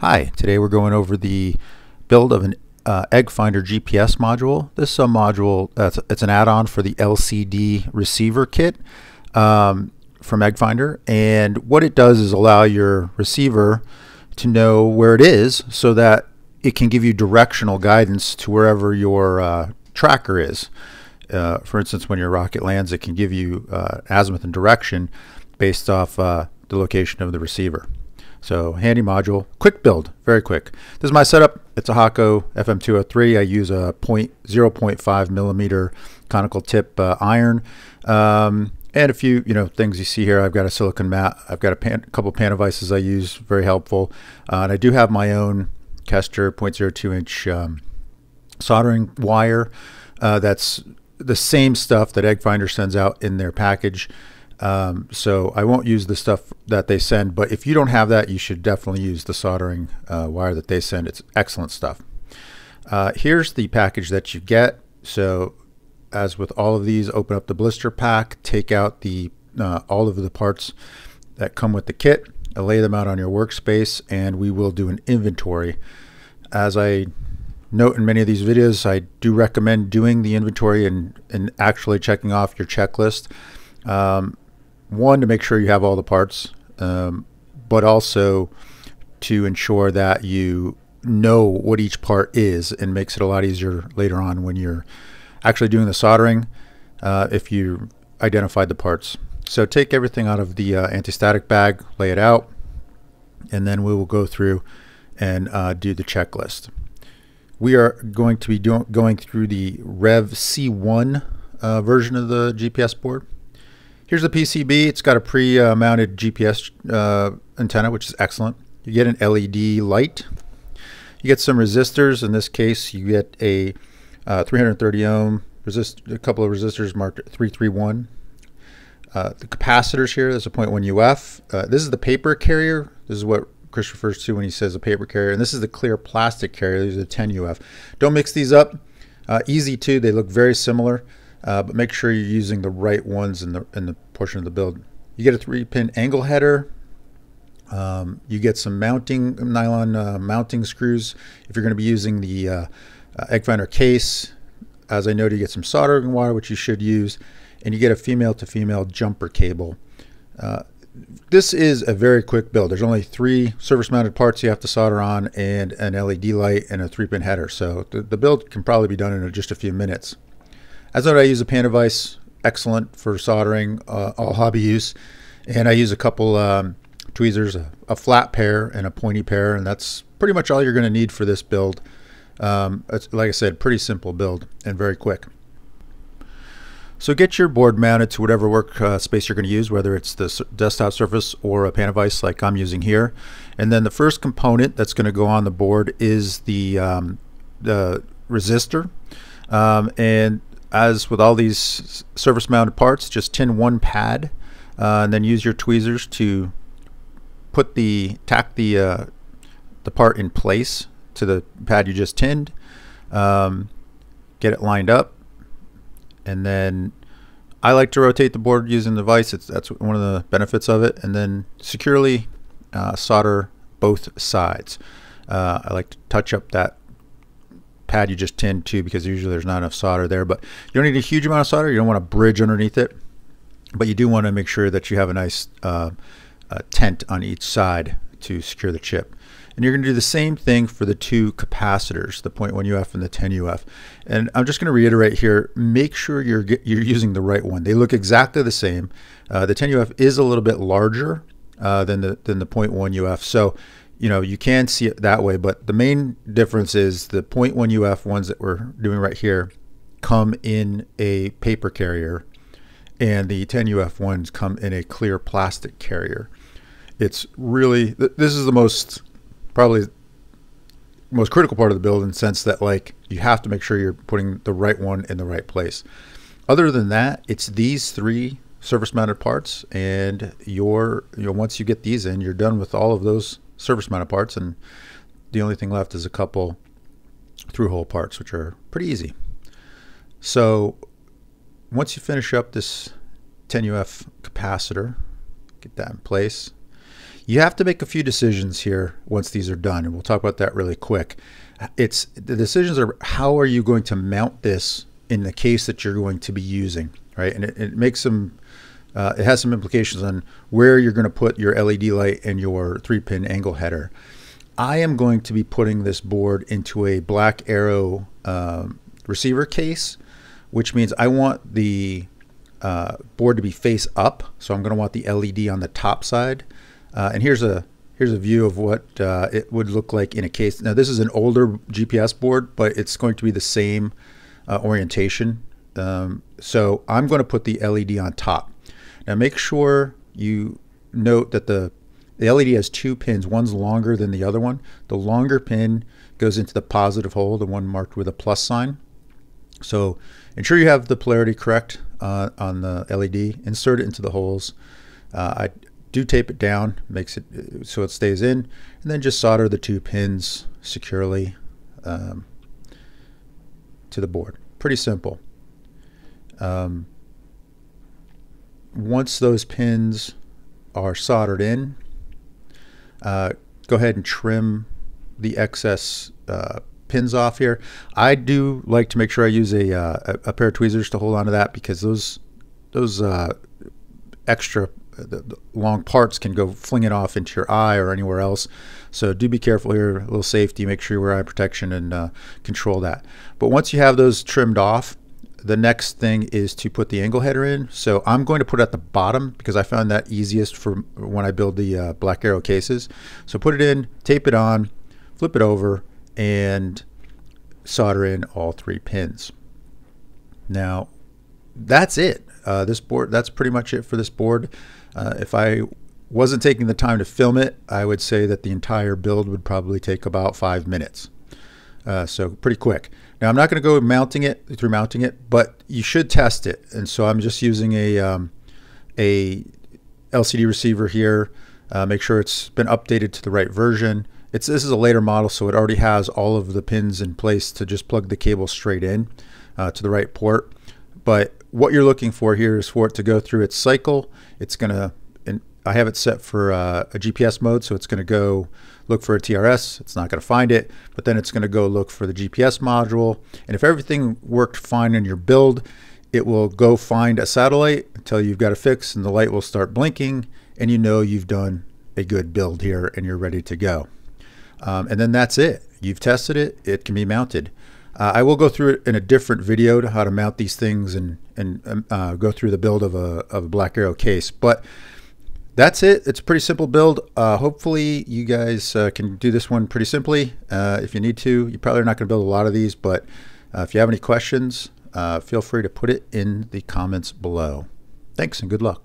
Hi, today we're going over the build of an uh, Eggfinder GPS module. This is a module, it's an add-on for the LCD receiver kit um, from Eggfinder. And what it does is allow your receiver to know where it is so that it can give you directional guidance to wherever your uh, tracker is. Uh, for instance, when your rocket lands, it can give you uh, azimuth and direction based off uh, the location of the receiver. So handy module, quick build, very quick. This is my setup. It's a Hakko FM203. I use a point, 0.5 millimeter conical tip uh, iron. Um, and a few, you know, things you see here. I've got a silicon mat. I've got a, pan, couple PanaVises I use, very helpful. Uh, and I do have my own Kester 0.02 inch um, soldering wire. Uh, that's the same stuff that Eggfinder sends out in their package. Um, so I won't use the stuff that they send, but if you don't have that, you should definitely use the soldering uh, wire that they send. It's excellent stuff. Uh, here's the package that you get. So as with all of these, open up the blister pack, take out the uh, all of the parts that come with the kit, lay them out on your workspace, and we will do an inventory. As I note in many of these videos, I do recommend doing the inventory and, and actually checking off your checklist. Um, one to make sure you have all the parts, um, but also to ensure that you know what each part is and makes it a lot easier later on when you're actually doing the soldering uh, if you identified the parts. So take everything out of the uh, anti-static bag, lay it out, and then we will go through and uh, do the checklist. We are going to be doing going through the Rev C1 uh, version of the GPS board. Here's the PCB. It's got a pre-mounted GPS uh, antenna, which is excellent. You get an LED light. You get some resistors. In this case, you get a uh, 330 ohm resist, a couple of resistors marked 331. Uh, the capacitors here, there's a 0.1 UF. Uh, this is the paper carrier. This is what Chris refers to when he says a paper carrier. And this is the clear plastic carrier. These are 10 UF. Don't mix these up. Uh, easy too. They look very similar uh, but make sure you're using the right ones in the in the portion of the build. You get a three pin angle header. Um, you get some mounting nylon uh, mounting screws if you're going to be using the uh, uh, Eggfinder case. As I noted, you get some soldering wire, which you should use, and you get a female to female jumper cable. Uh, this is a very quick build. There's only three surface mounted parts you have to solder on and an LED light and a three pin header. So the, the build can probably be done in just a few minutes. As noted, I use a PanaVise, excellent for soldering, uh, all hobby use. And I use a couple um, tweezers, a, a, flat pair and a pointy pair, and that's pretty much all you're going to need for this build. Um, like I said, pretty simple build and very quick. So get your board mounted to whatever work uh, space you're going to use, whether it's the desktop surface or a PanaVise like I'm using here. And then the first component that's going to go on the board is the, um, the resistor. Um, and as with all these surface mounted parts, just tin one pad uh, and then use your tweezers to put the tack the uh, the part in place to the pad you just tinned. Um, get it lined up, and then I like to rotate the board using the vise. It's, that's one of the benefits of it, and then securely uh, solder both sides. Uh, I like to touch up that pad you just tend to because usually there's not enough solder there. But you don't need a huge amount of solder. You don't want a bridge underneath it. But you do want to make sure that you have a nice uh, uh, tent on each side to secure the chip. And you're going to do the same thing for the two capacitors, the 0.1 UF and the 10 UF. And I'm just going to reiterate here, make sure you're, you're using the right one. They look exactly the same. Uh, the 10 UF is a little bit larger uh, than the than the 0.1 UF. So you know, you can see it that way, but the main difference is the 0.1 UF ones that we're doing right here come in a paper carrier and the 10 UF ones come in a clear plastic carrier. It's really, this is the most, probably most critical part of the build in the sense that like you have to make sure you're putting the right one in the right place. Other than that, it's these three surface mounted parts and you're, you know, once you get these in, you're done with all of those surface mounted parts and the only thing left is a couple through hole parts which are pretty easy. So once you finish up this 10 UF capacitor, get that in place, You have to make a few decisions here once these are done, and we'll talk about that really quick. It's the decisions are how are you going to mount this in the case that you're going to be using, right? And it, it makes some uh, it has some implications on where you're going to put your LED light and your three pin angle header. I am going to be putting this board into a Black Aero um, receiver case, which means I want the uh, board to be face up. So I'm going to want the LED on the top side. Uh, and here's a here's a view of what uh, it would look like in a case. Now this is an older GPS board, but it's going to be the same uh, orientation. Um, so I'm going to put the LED on top. Now make sure you note that the, the LED has two pins. One's longer than the other one. The longer pin goes into the positive hole, the one marked with a plus sign. So ensure you have the polarity correct uh, on the LED. Insert it into the holes. Uh, I do tape it down, makes it so it stays in, and then just solder the two pins securely um, to the board. Pretty simple. Um, once those pins are soldered in, uh, go ahead and trim the excess uh, pins off here. I do like to make sure I use a, uh, a pair of tweezers to hold on to that because those those uh, extra the long parts can go fling it off into your eye or anywhere else. So do be careful here, a little safety, make sure you wear eye protection and uh, control that. But once you have those trimmed off, the next thing is to put the angle header in. So I'm going to put it at the bottom because I found that easiest for when I build the uh, Black Aero cases. So put it in, tape it on, flip it over, and solder in all three pins. Now, that's it. Uh, this board, that's pretty much it for this board. Uh, if I wasn't taking the time to film it, I would say that the entire build would probably take about five minutes. Uh, so pretty quick. Now I'm not going to go mounting it through mounting it, but you should test it. And so I'm just using a um, a LCD receiver here. Uh, make sure it's been updated to the right version. It's this is a later model, so it already has all of the pins in place to just plug the cable straight in uh, to the right port. But what you're looking for here is for it to go through its cycle. It's going to, I have it set for uh, a GPS mode, so it's going to go look for a TRS. It's not going to find it, but then it's going to go look for the GPS module. And if everything worked fine in your build, it will go find a satellite until you've got a fix and the light will start blinking and you know you've done a good build here and you're ready to go. Um, and then that's it. You've tested it. It can be mounted. Uh, I will go through it in a different video to how to mount these things and and um, uh, go through the build of a, of a Black Aero case. But that's it. It's a pretty simple build. Uh, hopefully you guys uh, can do this one pretty simply. Uh, if you need to, you probably are not going to build a lot of these, but uh, if you have any questions, uh, feel free to put it in the comments below. Thanks and good luck.